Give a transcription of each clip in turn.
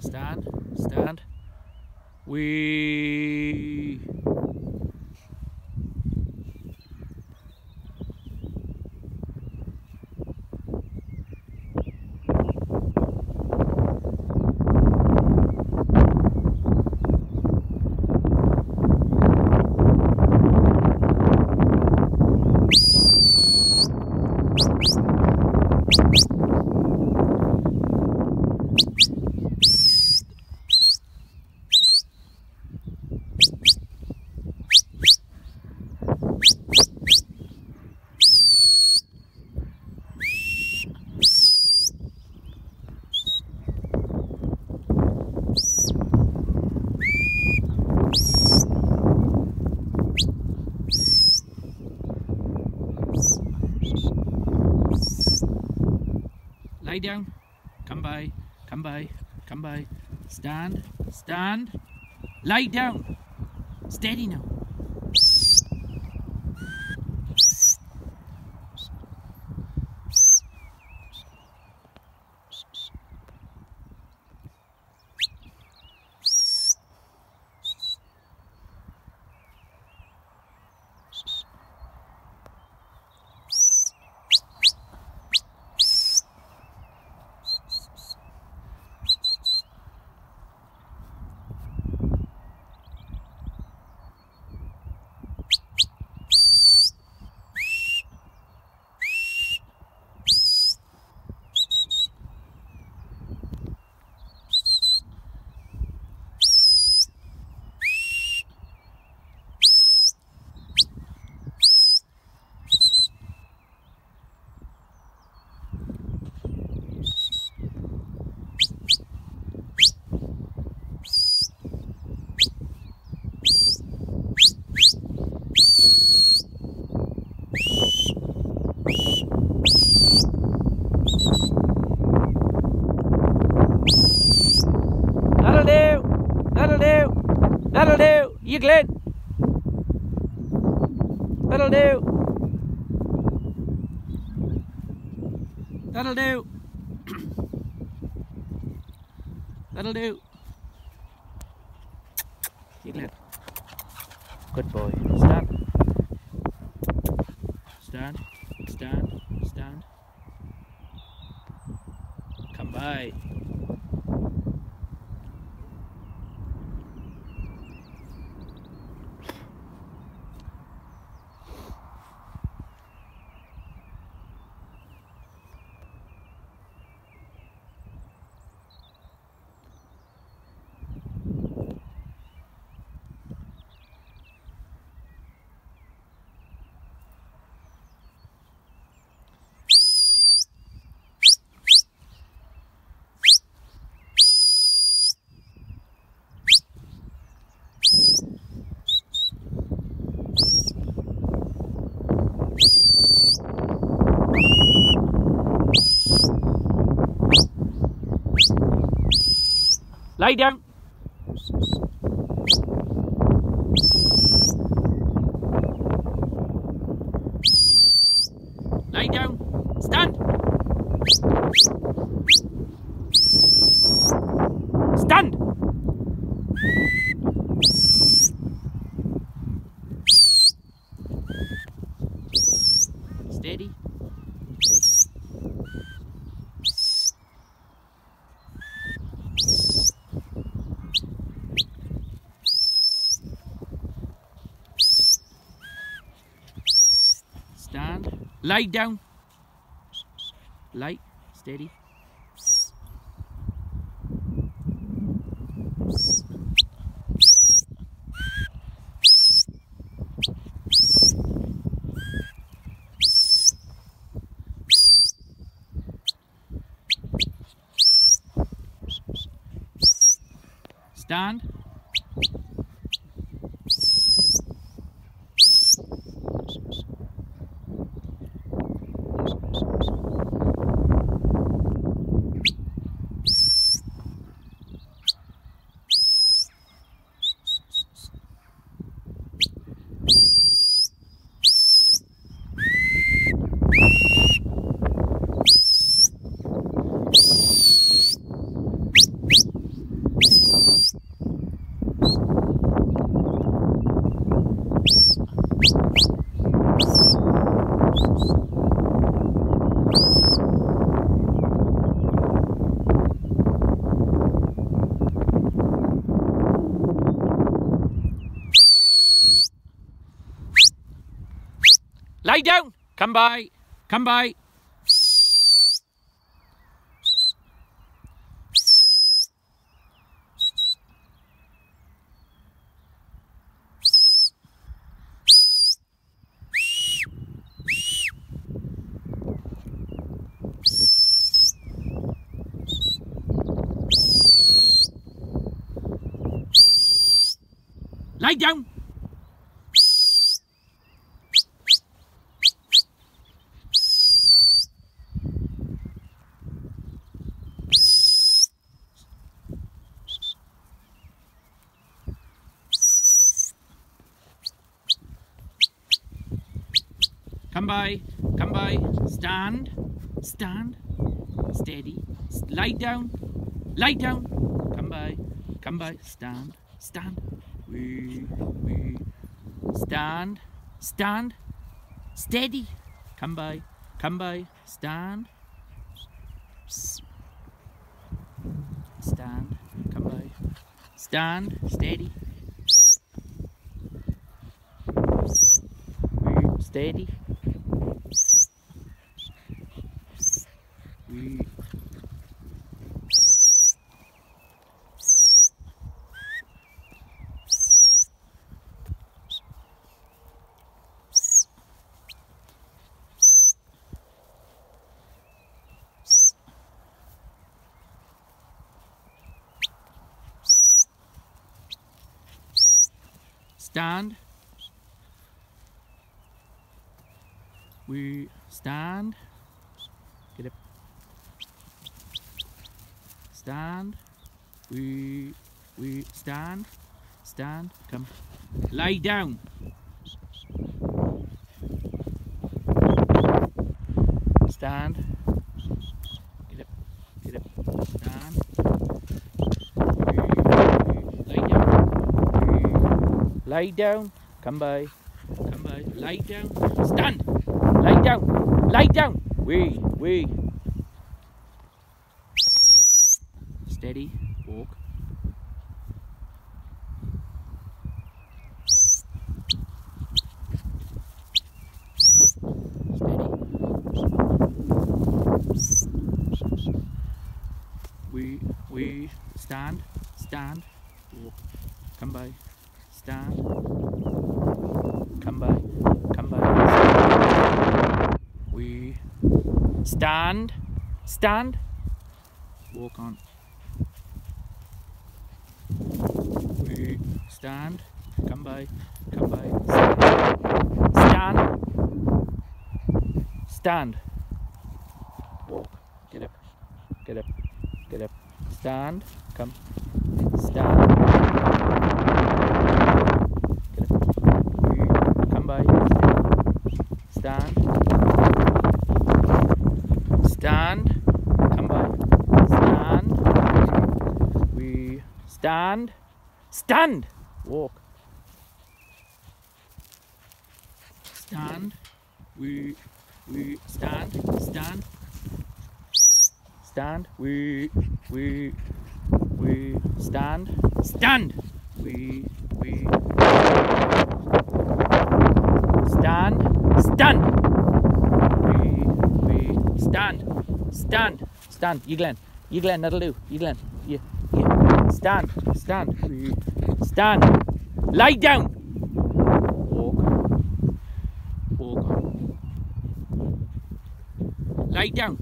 Stand, stand. We. Down. Come by. Come by. Come by. Stand. Stand. Lie down. Steady now. That'll do. That'll do. That'll do. You Glen. That'll do. That'll do. That'll do. You Glen. Good boy. Stand. Stand. Stand. Stand. Come by. Lie down. Lie down. Stand. Stand. Steady. Lie down. Light. Steady. Stand. Lie down. Come by. Come by. Lie down. Come by, come by, stand, stand, steady, lie down, lie down, come by, come by, stand, stand, we, we, stand, stand, steady, come by, come by, stand, stand, come by, stand, steady, steady. Stand. We stand. Get up. Stand. We we stand. Stand. Come. Lie down. Stand. Get up. Get up. Stand. We, we, lie down. We, lie down. Come by. Come by. Lie down. Stand. Lie down. Lie down. We, we. Steady. Walk. Steady. We, we stand, stand, walk. Come by. Stand. Come by. Come by. We stand, stand, walk on. We stand, come by, come by, stand, stand, walk, get up, get up, get up, stand, come, stand, get up, we come by, stand, stand, come by, stand, we stand, stand, walk, stand, we, we stand, stand, stand, we, we, we stand, stand, we, we. Stand, stand, we, we stand, stand, stand, you Glen, you Glen, that'll do, you Glen, yeah, stand, stand, stand, lie down, walk, walk, lie down,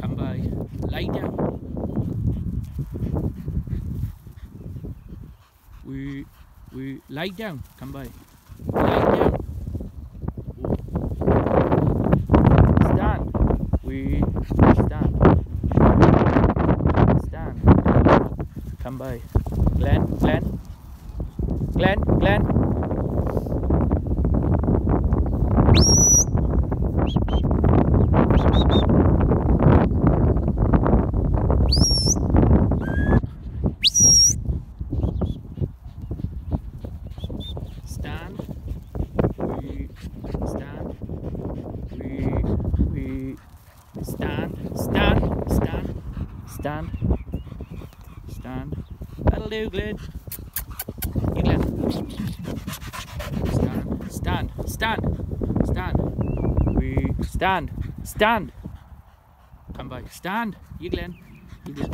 come by, lie down, we, we lie down, come by, lie down, stand, we stand, stand, come by, Glen, Glen, Glen, Glen. Stand. We stand. We we stand. Stand. Stand. Stand. Stand. Stand. Stand. Stand. Stand. Stand. Stand. Come by. Stand. You Glen. You.